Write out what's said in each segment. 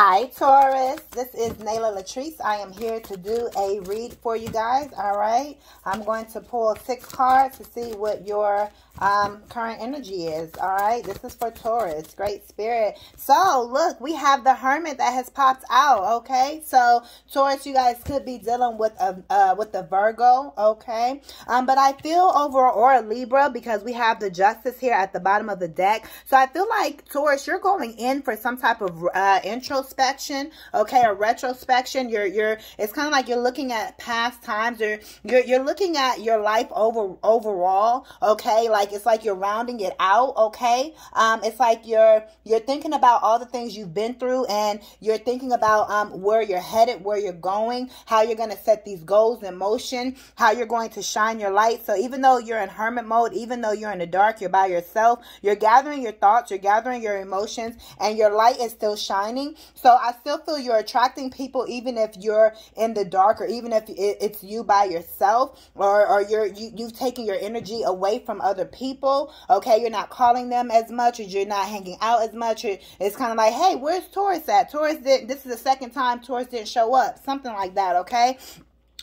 Hi, Taurus. This is Nala Latrice. I am here to do a read for you guys. All right. I'm going to pull six cards to see what your um, current energy is. All right. This is for Taurus. Great spirit. So, look, we have the Hermit that has popped out. Okay. So, Taurus, you guys could be dealing with a uh, with the Virgo. Okay. Um, but I feel over or a Libra because we have the Justice here at the bottom of the deck. So, I feel like Taurus, you're going in for some type of uh, introspection. Okay, a retrospection. You're you're. It's kind of like you're looking at past times, or you're you're looking at your life over overall. Okay, like like it's like you're rounding it out okay? Um it's like you're you're thinking about all the things you've been through and you're thinking about um where you're headed where you're going how you're going to set these goals in motion how you're going to shine your light. So even though you're in hermit mode even though you're in the dark you're by yourself you're gathering your thoughts you're gathering your emotions and your light is still shining. So i still feel you're attracting people even if you're in the dark or even if it's you by yourself or, or you're you, you've taken your energy away from other people people. Okay, you're not calling them as much, or you're not hanging out as much. It's kind of like, hey, where's Taurus at? Taurus didn't. This is the second time Taurus didn't show up. Something like that. Okay.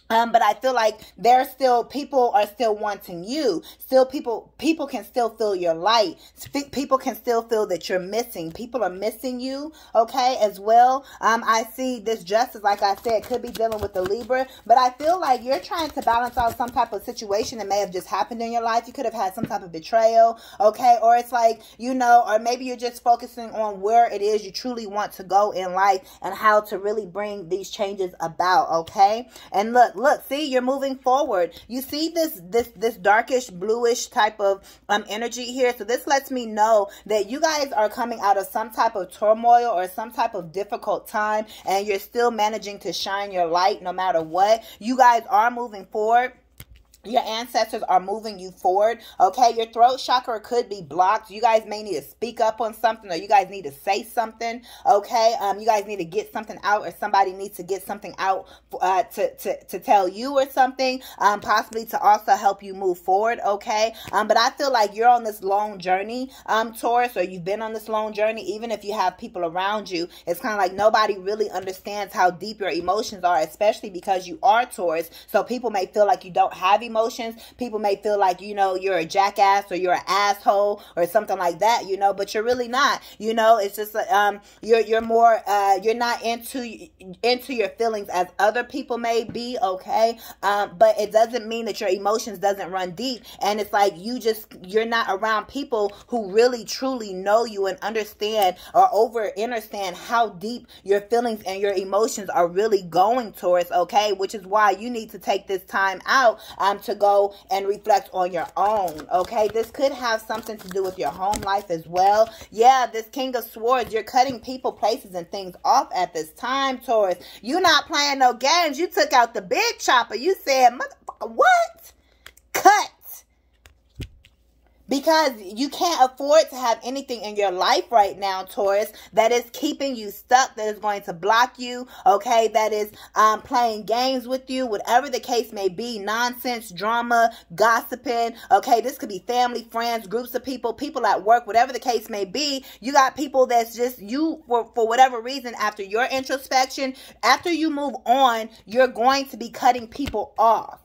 Um, but I feel like there's still people are still wanting you. Still, people people can still feel your light. People can still feel that you're missing. People are missing you, okay, as well. Um, I see this justice, like I said, could be dealing with the Libra, but I feel like you're trying to balance out some type of situation that may have just happened in your life. You could have had some type of betrayal, okay, or it's like you know, or maybe you're just focusing on where it is you truly want to go in life and how to really bring these changes about, okay. And look look, see, you're moving forward. You see this this this darkish bluish type of um energy here. So this lets me know that you guys are coming out of some type of turmoil or some type of difficult time and you're still managing to shine your light no matter what. You guys are moving forward your ancestors are moving you forward okay? Your throat chakra could be blocked. You guys may need to speak up on something or you guys need to say something okay? Um you guys need to get something out or somebody needs to get something out uh, to, to to tell you or something um possibly to also help you move forward okay? Um but i feel like you're on this long journey um taurus or you've been on this long journey even if you have people around you. It's kind of like nobody really understands how deep your emotions are especially because you are taurus. So people may feel like you don't have emotions emotions. People may feel like, you know, you're a jackass or you're an asshole or something like that, you know, but you're really not. You know, it's just um you're you're more uh you're not into into your feelings as other people may be, okay? Um but it doesn't mean that your emotions doesn't run deep and it's like you just you're not around people who really truly know you and understand or over understand how deep your feelings and your emotions are really going towards, okay? Which is why you need to take this time out um to go and reflect on your own. Okay, this could have something to do with your home life as well. Yeah, this King of Swords, you're cutting people, places, and things off at this time, Taurus. You're not playing no games. You took out the big chopper. You said, motherfucker, what? Cut because you can't afford to have anything in your life right now, Taurus, that is keeping you stuck, that is going to block you, okay, that is um, playing games with you, whatever the case may be, nonsense, drama, gossiping, okay, this could be family, friends, groups of people, people at work, whatever the case may be, you got people that's just you, for, for whatever reason, after your introspection, after you move on, you're going to be cutting people off,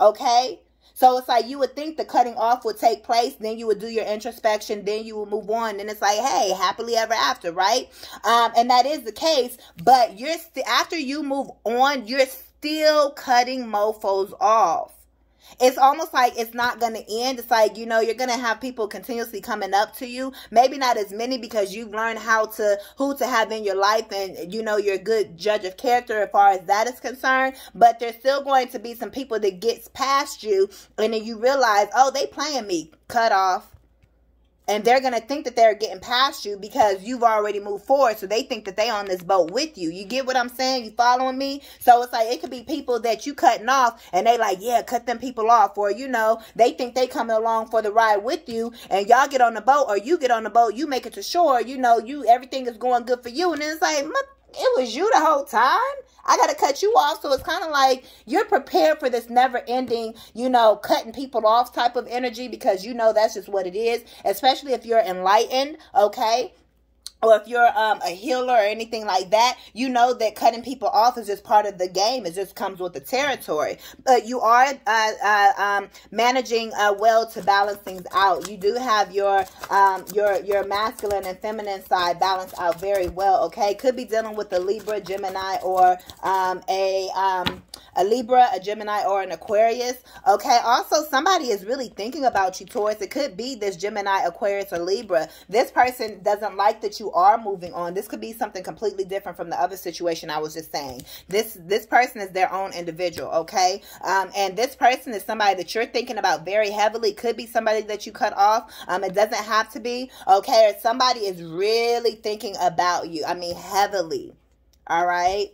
okay? So it's like you would think the cutting off would take place, then you would do your introspection, then you would move on. And it's like, hey, happily ever after, right? Um, and that is the case. But you're after you move on, you're still cutting mofos off it's almost like it's not going to end. It's like, you know, you're going to have people continuously coming up to you. Maybe not as many because you've learned how to, who to have in your life and, you know, you're a good judge of character as far as that is concerned. But there's still going to be some people that gets past you and then you realize, oh, they playing me. Cut off and they're going to think that they're getting past you because you've already moved forward. So they think that they on this boat with you. You get what i'm saying? You following me? So it's like it could be people that you cutting off and they like yeah cut them people off. Or you know they think they coming along for the ride with you and y'all get on the boat or you get on the boat you make it to shore you know you everything is going good for you. And then it's like it was you the whole time. I got to cut you off. So it's kind of like you're prepared for this never ending, you know, cutting people off type of energy because you know that's just what it is, especially if you're enlightened, okay? Or if you're um, a healer or anything like that, you know that cutting people off is just part of the game. It just comes with the territory. But you are uh, uh, um, managing uh, well to balance things out. You do have your um, your your masculine and feminine side balanced out very well. Okay, could be dealing with a Libra, Gemini, or um, a um, a Libra, a Gemini, or an Aquarius. Okay, also somebody is really thinking about you, Taurus. It could be this Gemini, Aquarius, or Libra. This person doesn't like that you are moving on. This could be something completely different from the other situation I was just saying. This this person is their own individual, okay? Um, and this person is somebody that you're thinking about very heavily. Could be somebody that you cut off. Um, it doesn't have to be, okay? Or somebody is really thinking about you. I mean, heavily. All right.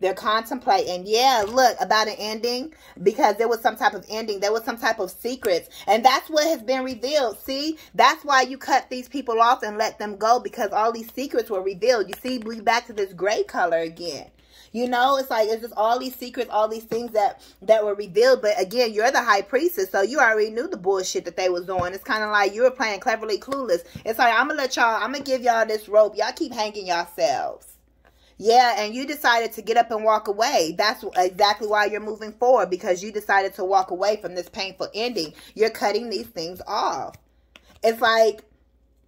They're contemplating, yeah, look, about an ending because there was some type of ending. There was some type of secrets. And that's what has been revealed. See, that's why you cut these people off and let them go because all these secrets were revealed. You see, we back to this gray color again. You know, it's like it's just all these secrets, all these things that that were revealed. But again, you're the high priestess, so you already knew the bullshit that they was doing. It's kind of like you were playing cleverly clueless. It's like I'm gonna let y'all, I'm gonna give y'all this rope. Y'all keep hanging yourselves. Yeah, and you decided to get up and walk away. That's exactly why you're moving forward because you decided to walk away from this painful ending. You're cutting these things off. It's like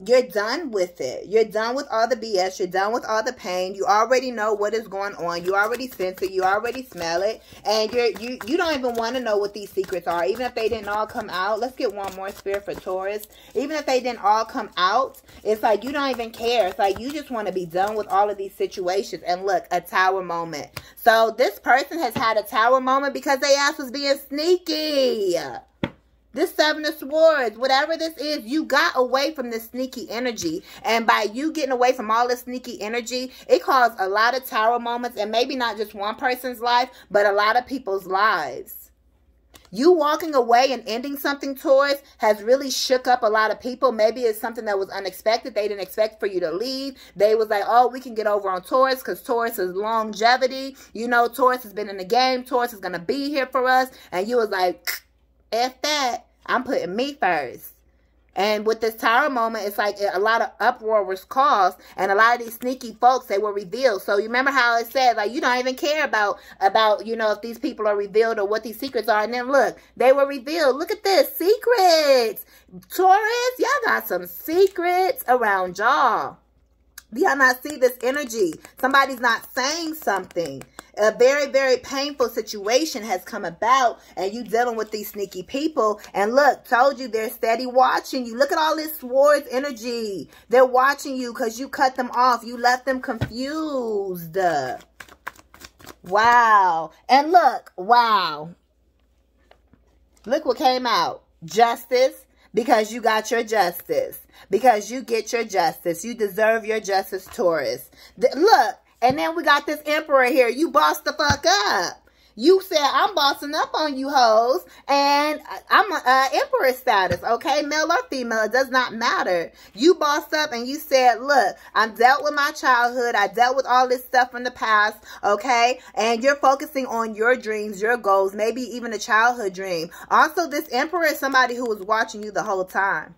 you're done with it. You're done with all the BS. You're done with all the pain. You already know what is going on. You already sense it. You already smell it. And you're you you don't even want to know what these secrets are. Even if they didn't all come out. Let's get one more spirit for Taurus. Even if they didn't all come out, it's like you don't even care. It's like you just want to be done with all of these situations. And look, a tower moment. So this person has had a tower moment because they ass was being sneaky. This Seven of Swords, whatever this is, you got away from this sneaky energy. And by you getting away from all this sneaky energy, it caused a lot of tower moments. And maybe not just one person's life, but a lot of people's lives. You walking away and ending something Taurus has really shook up a lot of people. Maybe it's something that was unexpected. They didn't expect for you to leave. They was like, oh, we can get over on Taurus because Taurus is longevity. You know, Taurus has been in the game. Taurus is going to be here for us. And you was like, F that. I'm putting me first. And with this tower moment, it's like a lot of uproar was caused, and a lot of these sneaky folks they were revealed. So you remember how it said like you don't even care about about you know if these people are revealed or what these secrets are. And then look, they were revealed. Look at this secrets, Taurus. Y'all got some secrets around y'all. Do y'all not see this energy? Somebody's not saying something a very, very painful situation has come about and you dealing with these sneaky people. And look, told you they're steady watching you. Look at all this swords energy. They're watching you because you cut them off. You left them confused. Wow. And look, wow. Look what came out. Justice because you got your justice. Because you get your justice. You deserve your justice, Taurus. Look, and then we got this emperor here. You boss the fuck up. You said I'm bossing up on you hoes, and I'm a, emperor status, okay? Male or female, it does not matter. You bossed up and you said, look, I'm dealt with my childhood. I dealt with all this stuff from the past, okay? And you're focusing on your dreams, your goals, maybe even a childhood dream. Also, this emperor is somebody who was watching you the whole time.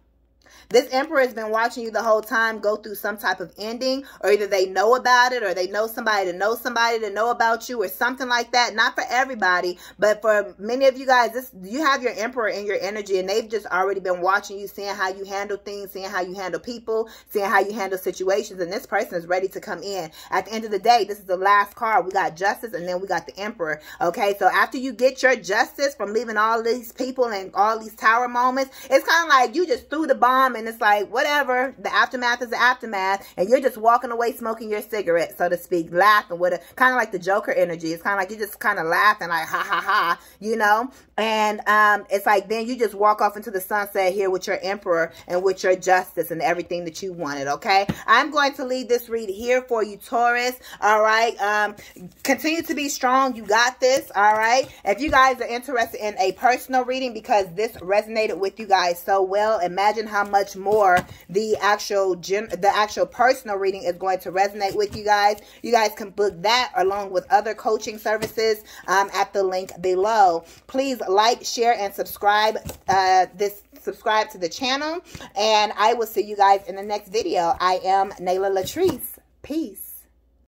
This emperor has been watching you the whole time go through some type of ending, or either they know about it, or they know somebody to know somebody to know about you, or something like that. Not for everybody, but for many of you guys, this you have your emperor in your energy, and they've just already been watching you, seeing how you handle things, seeing how you handle people, seeing how you handle situations, and this person is ready to come in. At the end of the day, this is the last card. We got justice, and then we got the emperor. Okay, so after you get your justice from leaving all these people and all these tower moments, it's kind of like you just threw the bomb and it's like, whatever, the aftermath is the aftermath, and you're just walking away smoking your cigarette, so to speak, laughing with it, kind of like the Joker energy. It's kind of like you just kind of laughing, like, ha, ha, ha, you know? And um, it's like then you just walk off into the sunset here with your emperor and with your justice and everything that you wanted, okay? I'm going to leave this read here for you, Taurus, all right? Um, continue to be strong. You got this, all right? If you guys are interested in a personal reading because this resonated with you guys so well, imagine how much much more the actual gen the actual personal reading is going to resonate with you guys. You guys can book that along with other coaching services um, at the link below. Please like, share, and subscribe uh, this subscribe to the channel, and I will see you guys in the next video. I am Nala Latrice. Peace.